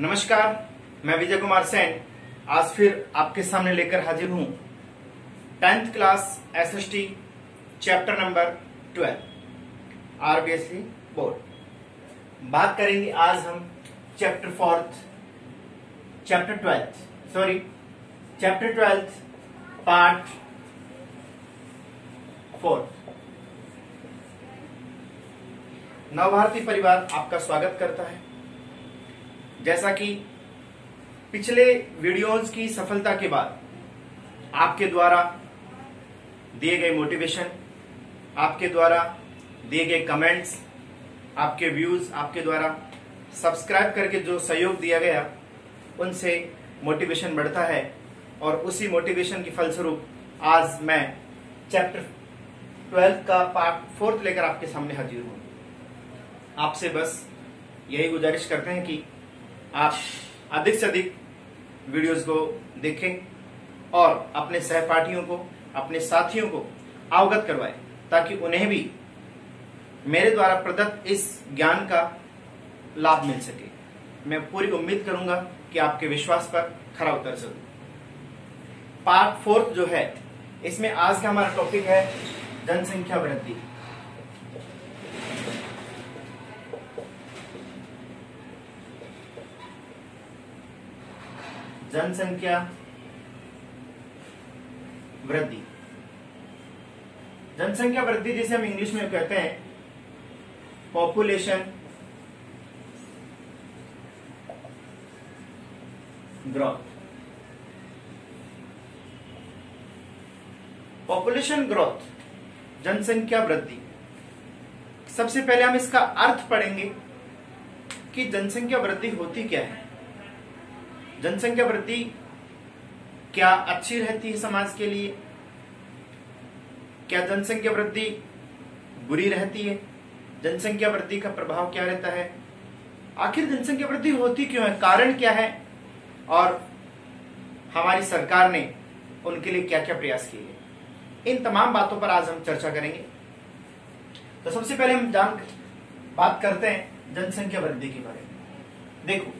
नमस्कार, मैं विजय कुमार सेन। आज फिर आपके सामने लेकर हाजिर हूँ tenth class SST chapter number twelve RBSC board. बात करेंगे आज हम chapter fourth, chapter twelfth, sorry, chapter twelfth, part fourth Navbharti परिवार आपका स्वागत करता है। जैसा कि पिछले वीडियोस की सफलता के बाद आपके द्वारा दिए गए मोटिवेशन, आपके द्वारा दिए गए कमेंट्स आपके व्यूज़ आपके द्वारा सब्सक्राइब करके जो सहयोग दिया गया, उनसे मोटिवेशन बढ़ता है और उसी मोटिवेशन की फलस्वरूप आज मैं चैप्टर ट्वेल्थ का पार्ट फोर्थ लेकर आपके सामने हाजिर हूँ। आपसे बस यही गुजारिश करते हैं कि आप अधिक से अधिक वीडियोस को देखें और अपने सहपाठियों को, अपने साथियों को अवगत करवाएँ, ताकि उन्हें भी मेरे द्वारा प्रदत्त इस ज्ञान का लाभ मिल सके। मैं पूरी उम्मीद करूँगा कि आपके विश्वास पर खरा उतर सकूँ। पार्ट फोर्थ जो है, इसमें आज का हमारा टॉपिक है जनसंख्या वृद्धि। जनसंख्या वृद्धि। जनसंख्या वृद्धि जिसे हम इंग्लिश में कहते हैं पॉपुलेशन ग्रोथ पॉपुलेशन ग्रोथ जनसंख्या वृद्धि। सबसे पहले हम इसका अर्थ पढ़ेंगे कि जनसंख्या वृद्धि होती क्या है। जनसंख्या वृद्धि क्या अच्छी रहती है समाज के लिए? क्या जनसंख्या वृद्धि बुरी रहती है? जनसंख्या वृद्धि का प्रभाव क्या रहता है? आखिर जनसंख्या वृद्धि होती क्यों है? कारण क्या है? और हमारी सरकार ने उनके लिए क्या क्या प्रयास किए इन तमाम बातों पर आज हम चर्चा करेंगे। तो सबसे पहले हम जान बात करते हैं जनसंख्या वृद्धि के बारे में। देखो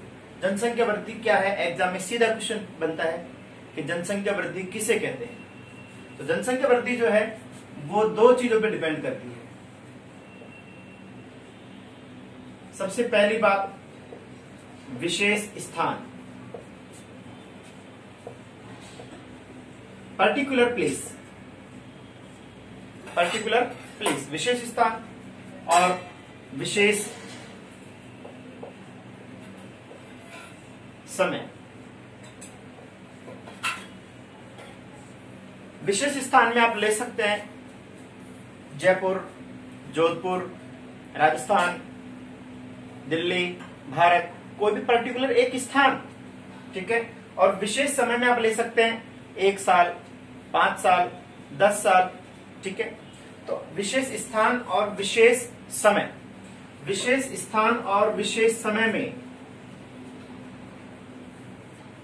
जनसंख्या वृद्धि क्या है? एग्ज़ाम में सीधा क्वेश्चन बनता है कि जनसंख्या वृद्धि किसे कहते हैं? तो जनसंख्या वृद्धि जो है, वो दो चीज़ों पर डिपेंड करती है। सबसे पहली बात, विशेष स्थान। पर्टिकुलर प्लेस पर्टिकुलर प्लेस विशेष स्थान और विशेष समय। विशेष स्थान में आप ले सकते हैं जयपुर, जोधपुर, राजस्थान, दिल्ली, भारत, कोई भी पर्टिकुलर एक स्थान, ठीक है? और विशेष समय में आप ले सकते हैं एक साल, पाँच साल, दस साल, ठीक है? तो विशेष स्थान और विशेष समय। विशेष स्थान और विशेष समय में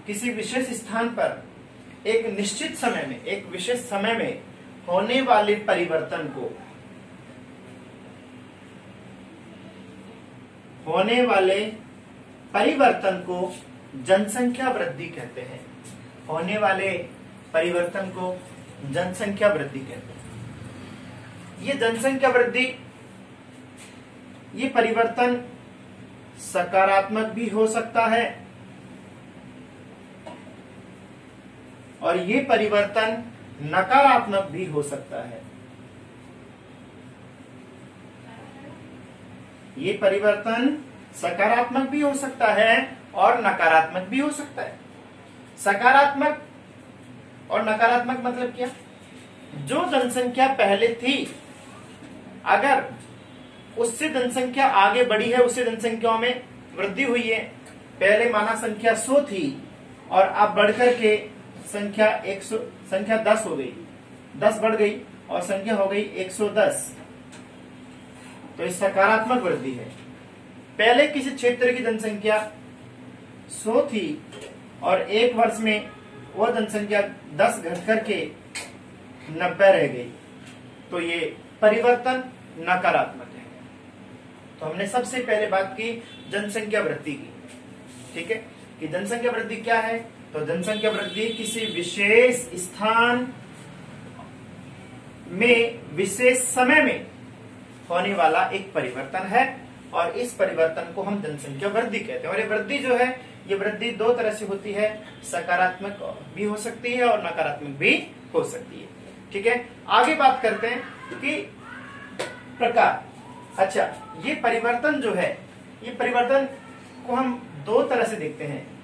किसी विशेष स्थान पर, एक निश्चित समय में, एक विशेष समय में होने वाले परिवर्तन को, होने वाले परिवर्तन को जनसंख्या वृद्धि कहते हैं। होने वाले परिवर्तन को जनसंख्या वृद्धि कहते हैं। ये जनसंख्या वृद्धि, ये परिवर्तन सकारात्मक भी हो सकता है और ये परिवर्तन नकारात्मक भी हो सकता है। ये परिवर्तन सकारात्मक भी हो सकता है और नकारात्मक भी हो सकता है। सकारात्मक और नकारात्मक मतलब क्या? जो जनसंख्या पहले थी, अगर उससे जनसंख्या आगे बढ़ी है उससे जनसंख्याओं में वृद्धि हुई है। पहले माना संख्या सौ थी और अब बढ़कर के संख्या एक सौ, संख्या दस हो गई। दस बढ़ गई और संख्या हो गई एक सौ दस। तो सकारात्मक वृद्धि है। पहले किसी क्षेत्र की जनसंख्या सौ थी और एक वर्ष में वह जनसंख्या दस घट करके नब्बे रह गई। तो ये परिवर्तन नकारात्मक है। तो हमने सबसे पहले बात की जनसंख्या वृद्धि की। ठीक है? कि जनसंख्या वृद्धि क्या है? तो जनसंख्या वृद्धि किसी विशेष स्थान में, विशेष समय में होने वाला एक परिवर्तन है और इस परिवर्तन को हम जनसंख्या वृद्धि कहते हैं। और ये वृद्धि जो है, ये वृद्धि दो तरह से होती है। सकारात्मक भी हो सकती है और नकारात्मक भी हो सकती है। ठीक है? आगे बात करते हैं कि प्रकार। अच्छा ये परिवर्तन जो है, ये परिवर्तन को हम दो तरह से देखते हैं।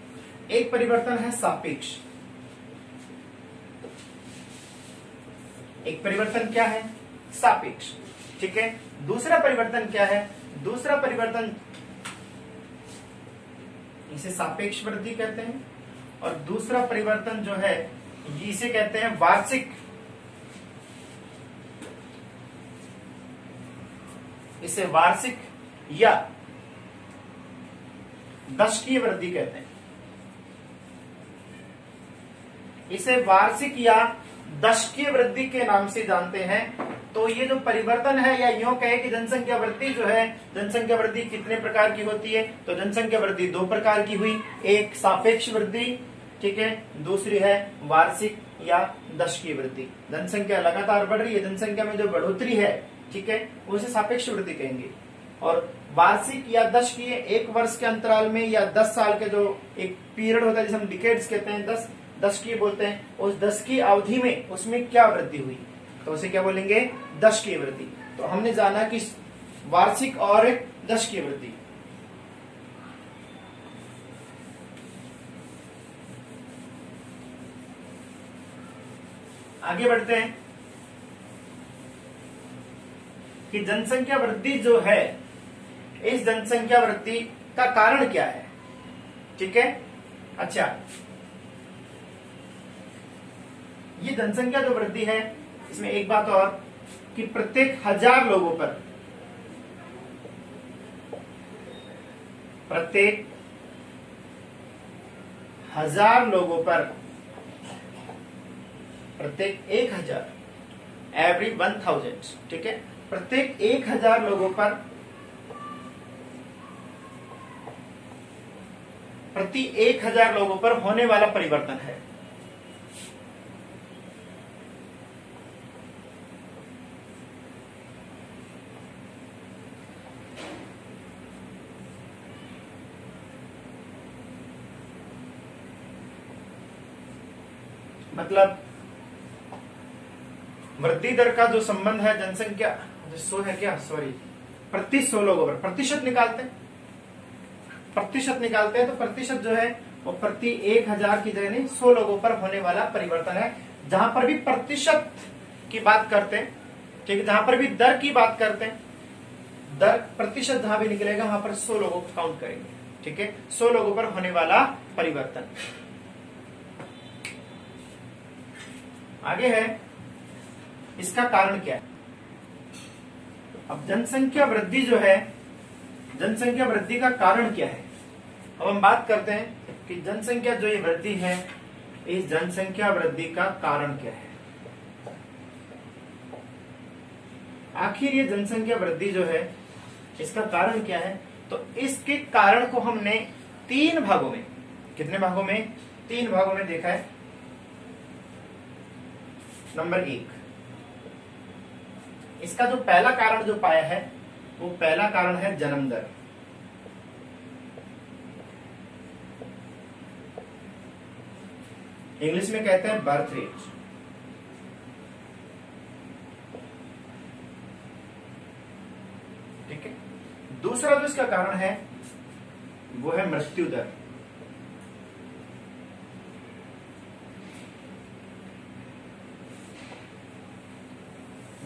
एक परिवर्तन है सापेक्ष। एक परिवर्तन क्या है? सापेक्ष। ठीक है? दूसरा परिवर्तन क्या है? दूसरा परिवर्तन इसे सापेक्ष वृद्धि कहते हैं। और दूसरा परिवर्तन जो है इसे कहते हैं वार्षिक। इसे वार्षिक या दशकीय वृद्धि कहते हैं। इसे वार्षिक या दशकीय वृद्धि के नाम से जानते हैं। तो ये जो परिवर्तन है, या यूँ कहे कि जनसंख्या वृद्धि जो है, जनसंख्या वृद्धि कितने प्रकार की होती है? तो जनसंख्या वृद्धि दो प्रकार की हुई। एक सापेक्ष वृद्धि, ठीक है? दूसरी है वार्षिक या दशकीय वृद्धि। जनसंख्या लगातार बढ़ रही है, जनसंख्या में जो बढ़ोतरी है, ठीक है? उसे सापेक्ष वृद्धि कहेंगे। और वार्षिक या दश की एक वर्ष के अंतराल में या दस साल के जो एक पीरियड होता है, जिसे हम डिकेड्स कहते हैं, दस दस की बोलते हैं, उस दस की अवधि में उसमें क्या वृद्धि हुई? तो उसे क्या बोलेंगे? दश की वृद्धि। तो हमने जाना कि वार्षिक और दश की वृद्धि। आगे बढ़ते हैं कि जनसंख्या वृद्धि जो है, इस जनसंख्या वृद्धि का कारण क्या है? ठीक है? अच्छा ये जनसंख्या जो वृद्धि है, इसमें एक बात और कि प्रत्येक हज़ार लोगों पर, प्रत्येक हज़ार लोगों पर, प्रत्येक एक हज़ार एवरी वन थाउज़ेंड ठीक है? प्रत्येक एक हज़ार लोगों पर, प्रति एक हज़ार लोगों पर होने वाला परिवर्तन है। मतलब वृद्धि दर का जो संबंध है, जनसंख्या सो है क्या? सॉरी प्रति सौ लोगों पर। प्रतिशत निकालते हैं। प्रतिशत निकालते हैं तो प्रतिशत जो है, वो प्रति एक हज़ार की जगह नहीं, सौ लोगों पर होने वाला परिवर्तन है। जहाँ पर भी प्रतिशत की बात करते हैं, ठीक है, जहाँ पर भी दर की बात करते हैं, दर, प्रतिशत जहाँ भी निकलेगा, वहाँ पर सौ लोगों को काउंट करेंगे, ठीक है? सौ लोगों पर होने वाला परिवर्तन। आगे है। इसका कारण क्या है? अब जनसंख्या वृद्धि जो है, जनसंख्या वृद्धि का कारण क्या है? अब हम बात करते हैं कि जनसंख्या जो ये वृद्धि है, इस जनसंख्या वृद्धि का कारण क्या है? आखिर ये जनसंख्या वृद्धि जो है, इसका कारण क्या है? तो इसके कारण को हमने तीन भागों में, कितने भागों में? तीन भागों में देखा है। नंबर एक। इसका जो पहला कारण जो पाया है, वो पहला कारण है जन्म दर। इंग्लिश में कहते हैं बर्थ रेट। ठीक है? दूसरा जो इसका कारण है, वो है मृत्यु दर।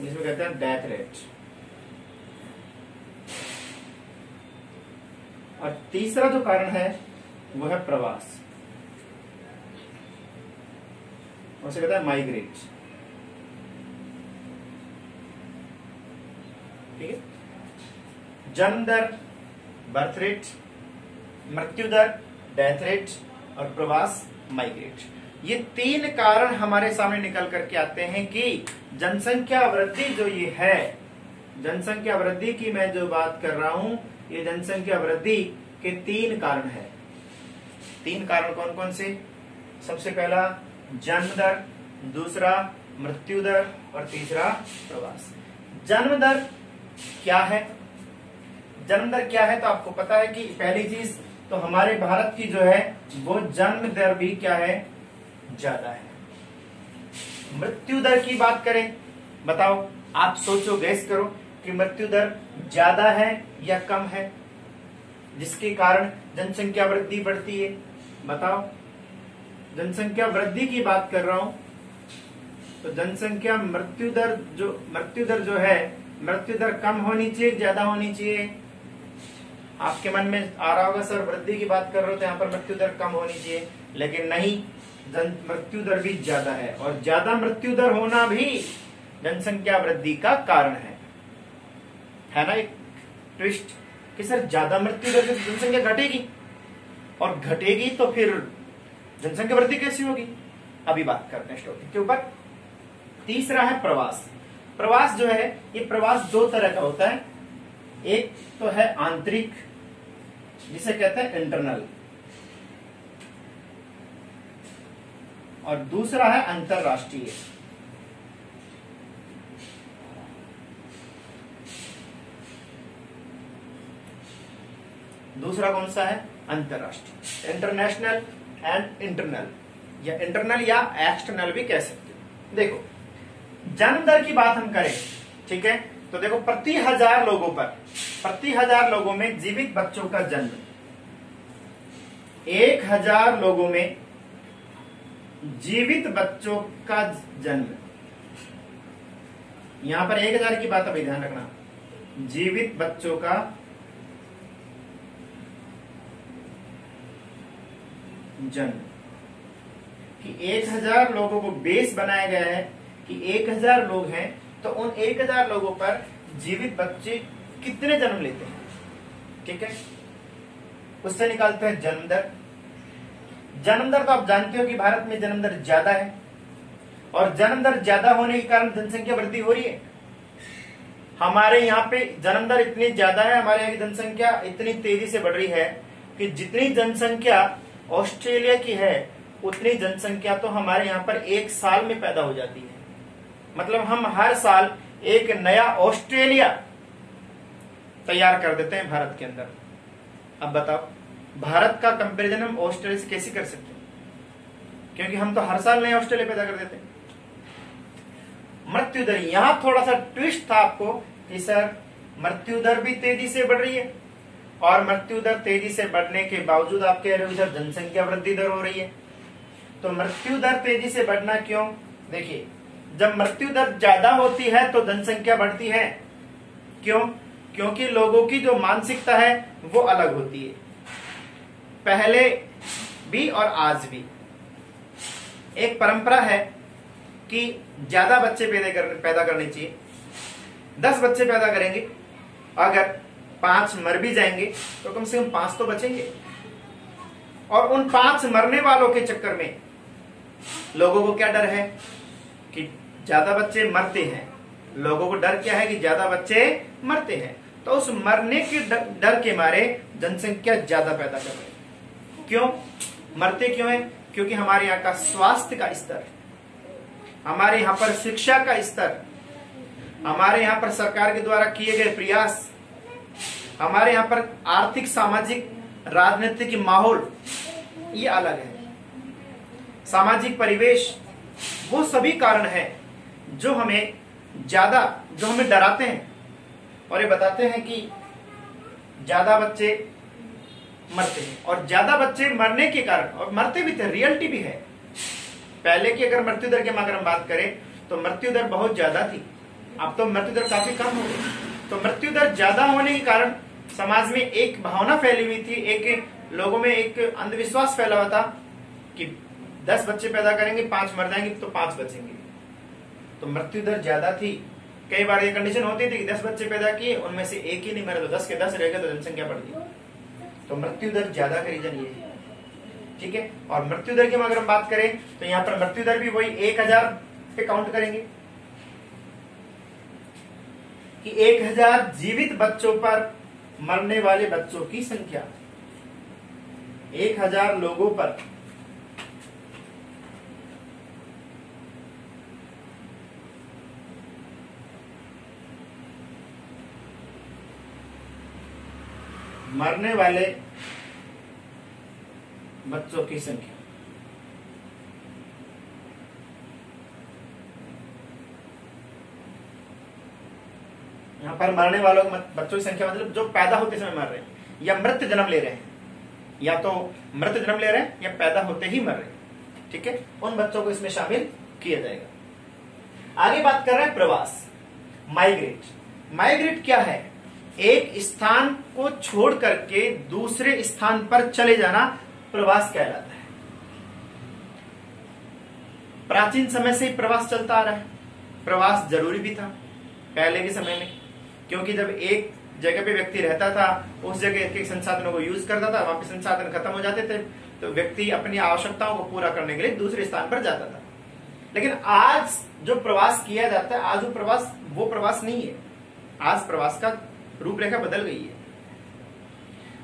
जिसमें कहते हैं डेथ रेट और तीसरा जो कारण है वो है प्रवास। उसे कहता है माइग्रेट ठीक है? जन्म दर बर्थ रेट मृत्यु दर डेथ रेट और प्रवास माइग्रेट ये तीन कारण हमारे सामने निकल करके आते हैं कि जनसंख्या वृद्धि जो ये है, जनसंख्या वृद्धि की मैं जो बात कर रहा हूँ, ये जनसंख्या वृद्धि के तीन कारण है। तीन कारण कौन कौन से? सबसे पहला, जन्म दर, दूसरा, मृत्यु दर, और तीसरा, प्रवास। जन्म दर क्या है? जन्म दर क्या है तो आपको पता है कि पहली चीज़ तो हमारे भारत की जो है, वो जन्म दर भी क्या है? ज़्यादा है। मृत्यु दर की बात करें, बताओ, आप सोचो गैस करो कि मृत्यु दर ज़्यादा है या कम है। जिसके कारण जनसंख्या वृद्धि बढ़ती है, बताओ। जनसंख्या वृद्धि की बात कर रहा हूँ तो जनसंख्या मृत्यु दर जो, मृत्यु दर जो है, मृत्यु दर कम होनी चाहिए, ज़्यादा होनी चाहिए? आपके मन में आ रहा होगा, सर, वृद्धि की बात कर रहे हो तो यहाँ पर मृत्यु दर कम होनी चाहिए। लेकिन नहीं मृत्यु दर भी ज़्यादा है और ज़्यादा मृत्यु दर होना भी जनसंख्या वृद्धि का कारण है। है ना एक ट्विस्ट कि सर ज़्यादा मृत्यु दर से जनसंख्या घटेगी और घटेगी तो फिर जनसंख्या वृद्धि कैसी होगी? अभी बात करते हैं इस के ऊपर। तीसरा है प्रवास। प्रवास जो है, ये प्रवास दो तरह का होता है। एक तो है आंतरिक, जिसे कहते हैं इंटरनल और दूसरा है अंतरराष्ट्रीय। दूसरा कौन सा है? अंतरराष्ट्रीय। इंटरनेशनल एंड इंटरनल या इंटरनल या एक्सटर्नल भी कह सकते हो। देखो, जन्म दर की बात हम करें, ठीक है? तो देखो, प्रति हज़ार लोगों पर, प्रति हज़ार लोगों में जीवित बच्चों का जन्म। एक हज़ार लोगों में जीवित बच्चों का जन्म। यहाँ पर एक हज़ार की बात अभी ध्यान रखना। जीवित बच्चों का जन्म। कि एक हज़ार लोगों को बेस बनाया गया है कि एक हज़ार लोग हैं तो उन एक हज़ार लोगों पर जीवित बच्चे कितने जन्म लेते हैं? ठीक है? उससे निकालते हैं जन्म दर। जन्म दर तो आप जानते हो कि भारत में जन्म दर ज़्यादा है। और जन्म दर ज़्यादा होने के कारण जनसंख्या वृद्धि हो रही है। हमारे यहाँ पे जन्म दर इतनी ज़्यादा है, हमारे यहाँ की जनसंख्या इतनी तेज़ी से बढ़ रही है कि जितनी जनसंख्या ऑस्ट्रेलिया की है, उतनी जनसंख्या तो हमारे यहाँ पर एक साल में पैदा हो जाती है। मतलब हम हर साल एक नया ऑस्ट्रेलिया तैयार कर देते हैं भारत के अंदर। अब बताओ। भारत का कंपैरिजन हम ऑस्ट्रेलिया से कैसे कर सकते हैं? क्योंकि हम तो हर साल नए ऑस्ट्रेलिया पैदा कर देते हैं। मृत्यु दर यहाँ थोड़ा सा ट्विस्ट था आपको कि सर मृत्यु दर भी तेज़ी से बढ़ रही है और मृत्यु दर तेज़ी से बढ़ने के बावजूद आप कह रहे हो सर जनसंख्या वृद्धि दर हो रही है। तो मृत्यु दर तेज़ी से बढ़ना क्यों? देखिए, जब मृत्यु दर ज़्यादा होती है तो जनसंख्या बढ़ती है। क्यों? क्योंकि लोगों की जो मानसिकता है वो अलग होती है। पहले भी और आज भी। एक परंपरा है कि ज़्यादा बच्चे पैदा कर, पैदा करने चाहिए। दस बच्चे पैदा करेंगे। अगर पाँच मर भी जाएँगे तो कम से कम पाँच तो बचेंगे। और उन पाँच मरने वालों के चक्कर में लोगों को क्या डर है कि ज़्यादा बच्चे मरते हैं? लोगों को डर क्या है कि ज़्यादा बच्चे मरते हैं? तो उस मरने के डर के मारे जनसंख्या ज़्यादा पैदा कर रहे क्यों? मरते क्यों है? क्योंकि हमारे यहाँ का स्वास्थ्य का स्तर, हमारे यहाँ पर शिक्षा का स्तर, हमारे यहाँ पर सरकार के द्वारा किए गए प्रयास, हमारे यहाँ पर आर्थिक, सामाजिक, राजनीतिक माहौल, ये अलग है। सामाजिक परिवेश, वो सभी कारण है जो हमें ज़्यादा, जो हमें डराते हैं। और ये बताते हैं कि ज़्यादा बच्चे मरते हैं। और ज़्यादा बच्चे मरने के कारण, और मरते भी थे रियलिटी भी है। पहले की अगर मृत्यु दर की अगर हम बात करें तो मृत्यु दर बहुत ज़्यादा थी। अब तो मृत्यु दर काफ़ी कम हो गई। तो मृत्यु दर ज़्यादा होने के कारण समाज में एक भावना फैली हुई थी, एक लोगों में एक अंधविश्वास फैला हुआ था कि दस बच्चे पैदा करेंगे, पाँच मर जाएँगे तो पाँच बचेंगे। तो मृत्यु दर ज़्यादा थी। कई बार ये कंडीशन होती थी कि दस बच्चे पैदा किए, उनमें से एक ही नहीं मरे तो दस के दस रह गए तो जनसंख्या बढ़ गई। तो मृत्यु दर ज़्यादा का रीजन ये है। ठीक है? और मृत्यु दर की अगर हम बात करें तो यहाँ पर मृत्यु दर भी वही एक हज़ार पे काउंट करेंगे। कि एक हज़ार जीवित बच्चों पर मरने वाले बच्चों की संख्या। एक हज़ार लोगों पर मरने वाले बच्चों की संख्या। यहाँ पर मरने वालों बच्चों की संख्या मतलब जो पैदा होते समय मर रहे हैं, या मृत जन्म ले रहे हैं, या तो मृत जन्म ले रहे हैं, या पैदा होते ही मर रहे हैं। ठीक है? उन बच्चों को इसमें शामिल किया जाएगा। आगे बात कर रहे हैं प्रवास, माइग्रेट। माइग्रेट क्या है? एक स्थान को छोड़ करके दूसरे स्थान पर चले जाना प्रवास कहलाता है। प्राचीन समय से ही प्रवास चलता आ रहा है। प्रवास ज़रूरी भी था, पहले के समय में। क्योंकि जब एक जगह पे व्यक्ति रहता था, उस जगह के संसाधनों को यूज़ करता था, वहाँ पे संसाधन खत्म हो जाते थे तो व्यक्ति अपनी आवश्यकताओं को पूरा करने के लिए दूसरे स्थान पर जाता था। लेकिन आज जो प्रवास किया जाता है, आज वो प्रवास वो प्रवास नहीं है। आज प्रवास का रूपरेखा बदल गई है।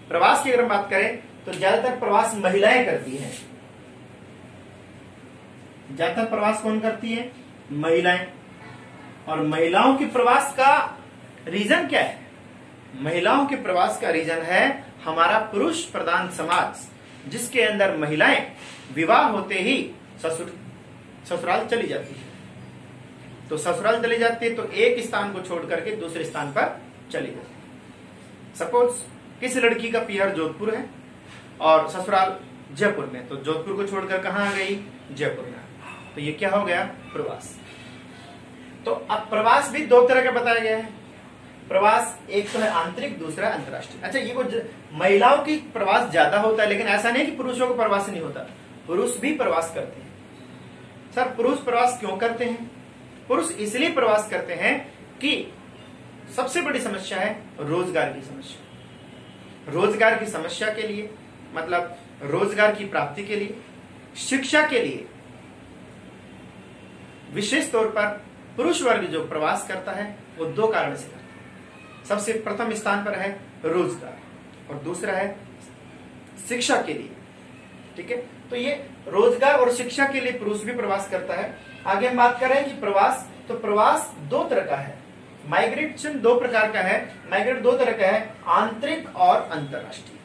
प्रवास की अगर हम बात करें तो ज़्यादातर प्रवास महिलाएँ करती हैं। ज़्यादातर प्रवास कौन करती है? महिलाएँ। और महिलाओं के प्रवास का रीजन क्या है? महिलाओं के प्रवास का रीजन है हमारा पुरुष प्रधान समाज, जिसके अंदर महिलाएँ विवाह होते ही ससुर, ससुराल चली जाती है। तो ससुराल चली जाती है तो एक स्थान को छोड़ करके दूसरे स्थान पर चली है सपोज़ किस लड़की का पियर जोधपुर है और ससुराल जयपुर में तो जोधपुर को छोड़कर कहा आ गई? जयपुर में तो ये क्या हो गया? प्रवास। तो अब प्रवास भी दो तरह का बताया गया है। प्रवास एक तो है आंतरिक, दूसरा अंतरराष्ट्रीय। अच्छा ये कुछ महिलाओं की प्रवास ज़्यादा होता है, लेकिन ऐसा नहीं कि पुरुषों को प्रवास नहीं होता। पुरुष भी प्रवास करते हैं। सर, पुरुष प्रवास क्यों करते हैं? पुरुष इसलिए प्रवास करते हैं कि सबसे बड़ी समस्या है रोज़गार की समस्या। रोज़गार की समस्या के लिए मतलब रोज़गार की प्राप्ति के लिए, शिक्षा के लिए। विशेष तौर पर पुरुष वर्ग जो प्रवास करता है, वो दो कारण से करता है। सबसे प्रथम स्थान पर है रोज़गार और दूसरा है शिक्षा के लिए। ठीक है? तो ये रोज़गार और शिक्षा के लिए पुरुष भी प्रवास करता है। आगे हम बात करें कि प्रवास तो प्रवास दो तरह का है। माइग्रेशन दो प्रकार का है माइग्रेट दो तरह का है, आंतरिक और अंतरराष्ट्रीय।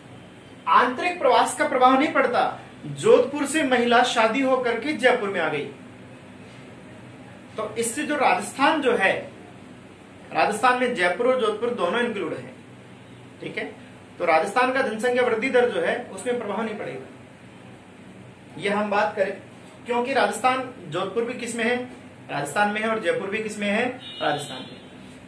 आंतरिक प्रवास का प्रभाव नहीं पड़ता। जोधपुर से महिला शादी होकर के जयपुर में आ गई। तो इससे जो राजस्थान जो है, राजस्थान में जयपुर और जोधपुर दोनों इंक्लूड है। ठीक है? तो राजस्थान का जनसंख्या वृद्धि दर जो है, उसमें प्रभाव नहीं पड़ेगा। यह हम बात करें, क्योंकि राजस्थान जोधपुर भी किसमें है? राजस्थान में है और जयपुर भी किसमें है? राजस्थान में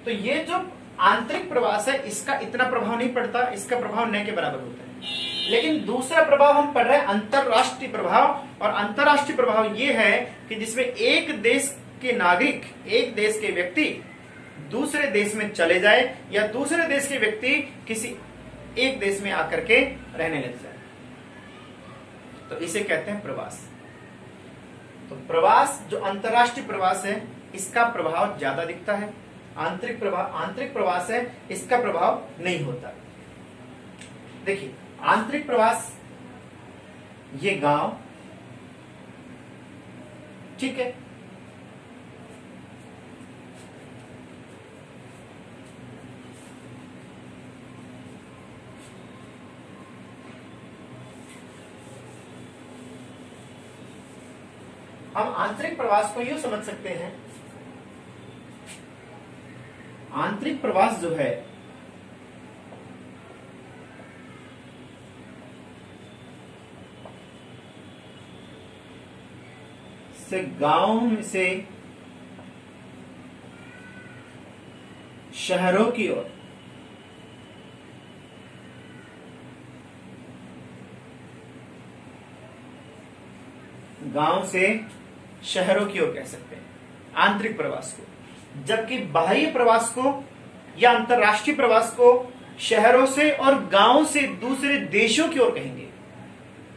तो ये जो आंतरिक प्रवास है इसका इतना प्रभाव नहीं पड़ता, इसका प्रभाव न के बराबर होता है। लेकिन दूसरा प्रभाव हम पढ़ रहे हैं अंतरराष्ट्रीय प्रभाव, और अंतरराष्ट्रीय प्रभाव ये है कि जिसमें एक देश के नागरिक, एक देश के व्यक्ति दूसरे देश में चले जाए या दूसरे देश के व्यक्ति किसी एक देश में आकर के रहने लग जाए। तो इसे कहते हैं प्रवास। तो प्रवास, जो अंतरराष्ट्रीय प्रवास है, इसका प्रभाव ज़्यादा दिखता है। आंतरिक प्रभाव आंतरिक प्रवास है, इसका प्रभाव नहीं होता। देखिए, आंतरिक प्रवास, ये गाँव, ठीक है? हम आंतरिक प्रवास को यू समझ सकते हैं आंतरिक प्रवास जो है, से गाँव से शहरों की ओर गाँव से शहरों की ओर कह सकते हैं, आंतरिक प्रवास को। जबकि बाह्य प्रवास को या अंतरराष्ट्रीय प्रवास को शहरों से और गाँव से दूसरे देशों की ओर कहेंगे।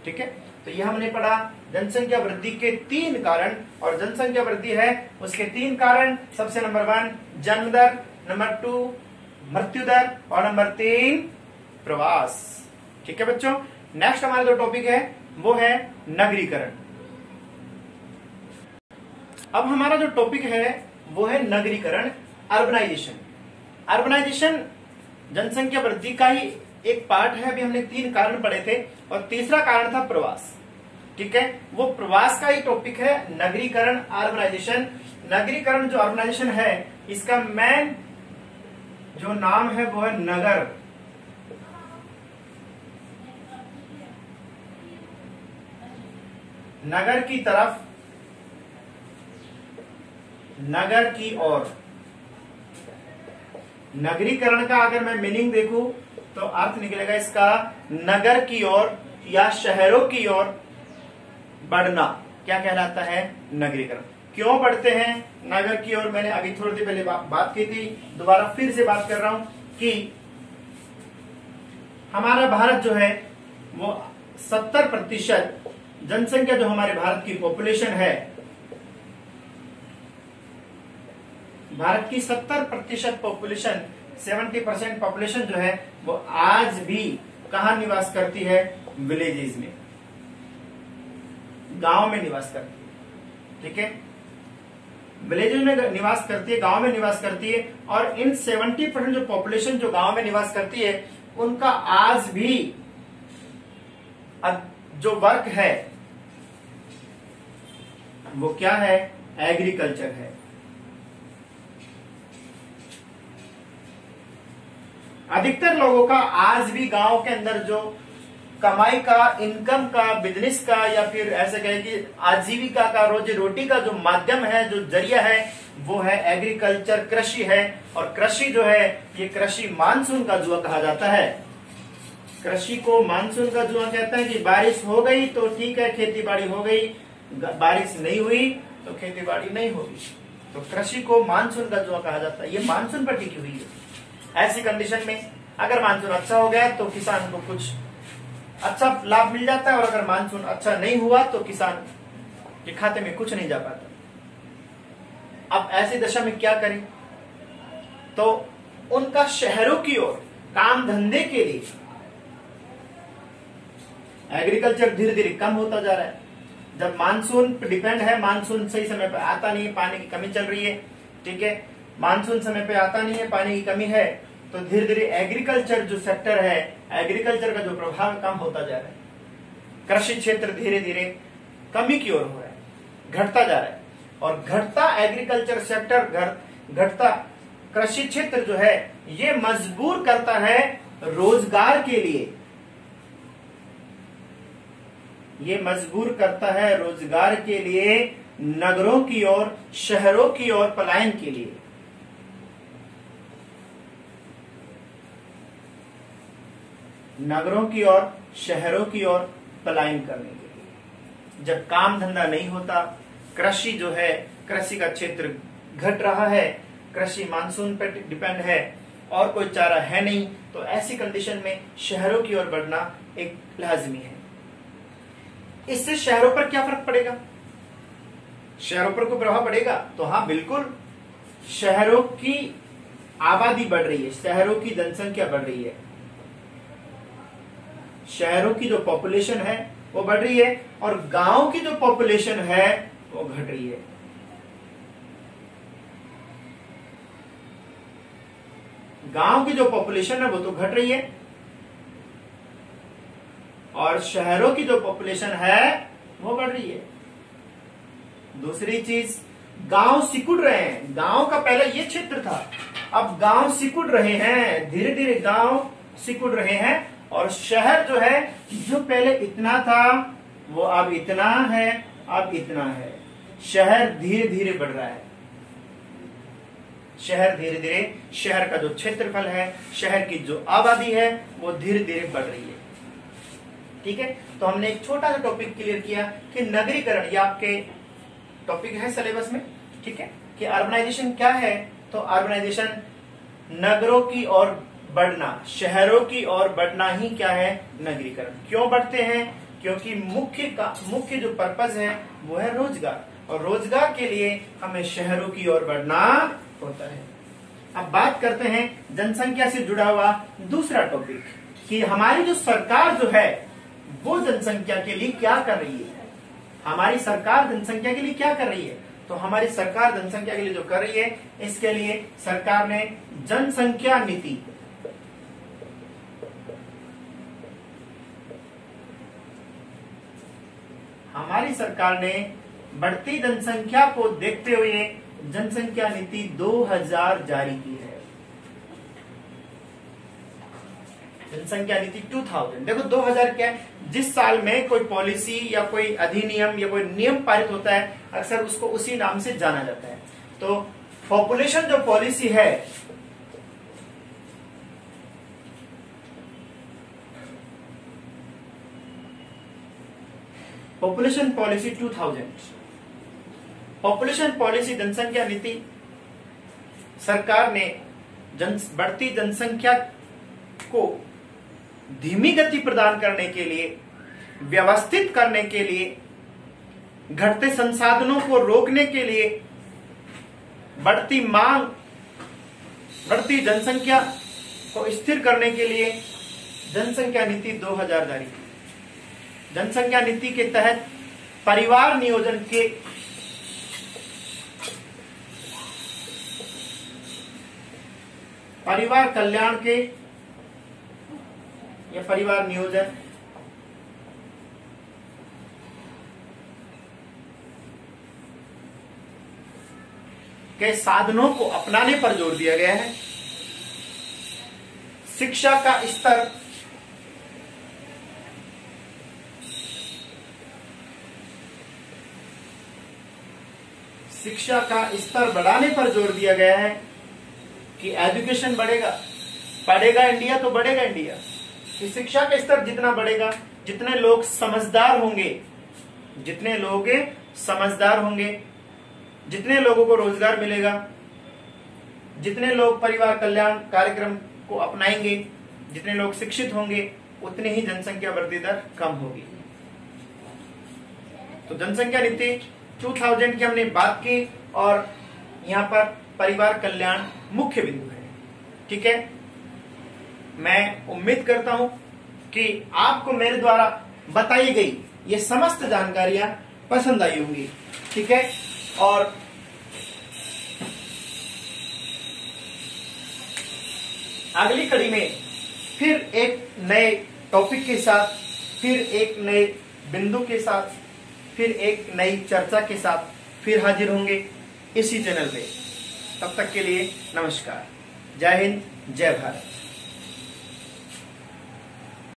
ठीक है? तो यह हमने पढ़ा, जनसंख्या वृद्धि के तीन कारण, और जनसंख्या वृद्धि है उसके तीन कारण। सबसे नंबर वन, जन्म दर। नंबर टू, मृत्यु दर। और नंबर तीन, प्रवास। ठीक है बच्चों? नेक्स्ट हमारा जो टॉपिक है, वो है नगरीकरण। अब हमारा जो टॉपिक है वो है नगरीकरण अर्बनाइजेशन अर्बनाइजेशन जनसंख्या वृद्धि का ही एक पार्ट है, अभी हमने तीन कारण पढ़े थे, और तीसरा कारण था प्रवास. ठीक है? वो प्रवास का ही टॉपिक है, नगरीकरण अर्बनाइजेशन नगरीकरण जो अर्बनाइजेशन है, इसका मेन जो नाम है, वो है नगर. नगर की तरफ़ नगर की ओर। नगरीकरण का अगर मैं मीनिंग देखूँ तो अर्थ निकलेगा इसका नगर की ओर या शहरों की ओर बढ़ना। क्या कहलाता है? नगरीकरण। क्यों बढ़ते हैं? नगर की ओर मैंने अभी थोड़ी देर पहले बा, बात की थी दोबारा फिर से बात कर रहा हूँ कि हमारा भारत जो है वो 70 प्रतिशत जनसंख्या जो हमारे भारत की पॉपुलेशन है भारत की 70 प्रतिशत पॉपुलेशन 70 परसेंट पॉपुलेशन जो है, वो आज भी कहा निवास करती है? विलेजेस में। गाँव में निवास करती है। ठीक है? विलेजेस में निवास करती है, गाँव में निवास करती है, और इन 70 परसेंट जो पॉपुलेशन जो गाँव में निवास करती है, उनका आज भी जो वर्क है, वो क्या है? एग्रीकल्चर है। अधिकतर लोगों का आज भी गाँव के अंदर जो कमाई का इनकम का बिज़नेस का या फिर ऐसे कहे कि आजीविका का, रोजी रोटी का जो माध्यम है, जो ज़रिया है, वो है एग्रीकल्चर कृषि है। और कृषि जो है, ये कृषि मानसून का जुआ कहा जाता है। कृषि को मानसून का जुआ कहता है कि बारिश हो गई तो ठीक है खेती बाड़ी हो गई। बारिश नहीं हुई तो खेती बाड़ी नहीं होगी। तो कृषि को मानसून का जुआ कहा जाता है। ये मानसून पर टिकी हुई है। ऐसी कंडीशन में अगर मानसून अच्छा हो गया तो किसान को कुछ अच्छा लाभ मिल जाता है और अगर मानसून अच्छा नहीं हुआ तो किसान के खाते में कुछ नहीं जा पाता। अब ऐसी दशा में क्या करें? तो उनका शहरों की ओर काम धंधे के लिए एग्रीकल्चर धीरे धीरे कम होता जा रहा है। जब मानसून डिपेंड है, मानसून सही समय पर आता नहीं पानी की कमी चल रही है, ठीक है? मानसून समय पे आता नहीं है, पानी की कमी है तो धीरे धीरे एग्रीकल्चर जो सेक्टर है एग्रीकल्चर का जो प्रभाव कम होता जा रहा है। कृषि क्षेत्र धीरे धीरे कमी की ओर हो रहा है, घटता जा रहा है। और घटता एग्रीकल्चर सेक्टर घटता कृषि क्षेत्र जो है, ये मजबूर करता है रोज़गार के लिए। ये मजबूर करता है रोज़गार के लिए नगरों की ओर, शहरों की ओर, पलायन के लिए। नगरों की ओर, शहरों की ओर पलायन करने के लिए। जब काम धंधा नहीं होता, कृषि जो है, कृषि का क्षेत्र घट रहा है, कृषि मानसून पर डिपेंड है, और कोई चारा है नहीं तो ऐसी कंडीशन में शहरों की ओर बढ़ना एक लाजमी है। इससे शहरों पर क्या फ़र्क पड़ेगा? शहरों पर कोई प्रभाव पड़ेगा? तो हाँ बिल्कुल। शहरों की आबादी बढ़ रही है, शहरों की जनसंख्या बढ़ रही है। शहरों की जो पॉपुलेशन है, वो बढ़ रही है और गाँव की जो पॉपुलेशन है, वो घट रही है। गाँव की जो पॉपुलेशन है, वो तो घट रही है और शहरों की जो पॉपुलेशन है, वो बढ़ रही है। दूसरी चीज़, गाँव सिकुड़ रहे हैं। गाँव का पहले ये क्षेत्र था। अब गाँव सिकुड़ रहे हैं धीरे धीरे गाँव सिकुड़ रहे हैं और शहर जो है, जो पहले इतना था, वो अब इतना है, अब इतना है। शहर धीरे धीरे बढ़ रहा है। शहर धीरे धीरे शहर का जो क्षेत्रफल है, शहर की जो आबादी है, वो धीरे धीरे बढ़ रही है। ठीक है? तो हमने एक छोटा सा टॉपिक क्लियर किया कि नगरीकरण, ये आपके टॉपिक है सिलेबस में, ठीक है? कि अर्बनाइजेशन क्या है? तो अर्बनाइजेशन नगरों की ओर बढ़ना। शहरों की ओर बढ़ना ही क्या है? नगरीकरण। क्यों बढ़ते हैं? क्योंकि मुख्य का, मुख्य जो पर्पज है, वो है रोज़गार। और रोज़गार के लिए हमें शहरों की ओर बढ़ना होता है। अब बात करते हैं जनसंख्या से जुड़ा हुआ दूसरा टॉपिक कि हमारी जो सरकार जो है, वो जनसंख्या के लिए क्या कर रही है? हमारी सरकार जनसंख्या के लिए क्या कर रही है? तो हमारी सरकार जनसंख्या के लिए जो कर रही है, इसके लिए सरकार ने जनसंख्या नीति हमारी सरकार ने बढ़ती जनसंख्या को देखते हुए जनसंख्या नीति 2000 जारी की है। जनसंख्या नीति 2000 देखो 2000 क्या है? जिस साल में कोई पॉलिसी या कोई अधिनियम या कोई नियम पारित होता है, अक्सर उसको उसी नाम से जाना जाता है। तो पॉपुलेशन जो पॉलिसी है पॉपुलेशन पॉलिसी 2000 पॉपुलेशन पॉलिसी जनसंख्या नीति। सरकार ने जन, बढ़ती जनसंख्या को धीमी गति प्रदान करने के लिए, व्यवस्थित करने के लिए, घटते संसाधनों को रोकने के लिए बढ़ती मांग, बढ़ती जनसंख्या को स्थिर करने के लिए जनसंख्या नीति 2000 जारी की। जनसंख्या नीति के तहत परिवार नियोजन के परिवार कल्याण के या परिवार नियोजन के साधनों को अपनाने पर ज़ोर दिया गया है। शिक्षा का स्तर शिक्षा का स्तर बढ़ाने पर ज़ोर दिया गया है कि एजुकेशन बढ़ेगा। पढ़ेगा इंडिया तो बढ़ेगा इंडिया। कि शिक्षा का स्तर जितना बढ़ेगा, जितने लोग समझदार होंगे, जितने लोग समझदार होंगे, जितने लोगों को रोज़गार मिलेगा, जितने लोग परिवार कल्याण कार्यक्रम को अपनाएँगे, जितने लोग शिक्षित होंगे, उतनी ही जनसंख्या वृद्धि दर कम होगी। तो जनसंख्या नीति 2000 की हमने बात की और यहाँ पर परिवार कल्याण मुख्य बिंदु है। ठीक है? मैं उम्मीद करता हूँ कि आपको मेरे द्वारा बताई गई ये समस्त जानकारियाँ पसंद आई होंगी। ठीक है? और अगली कड़ी में फिर एक नए टॉपिक के साथ, फिर एक नए बिंदु के साथ फिर एक नई चर्चा के साथ फिर हाजिर होंगे इसी चैनल पे। तब तक के लिए नमस्कार। जय हिंद, जय भारत।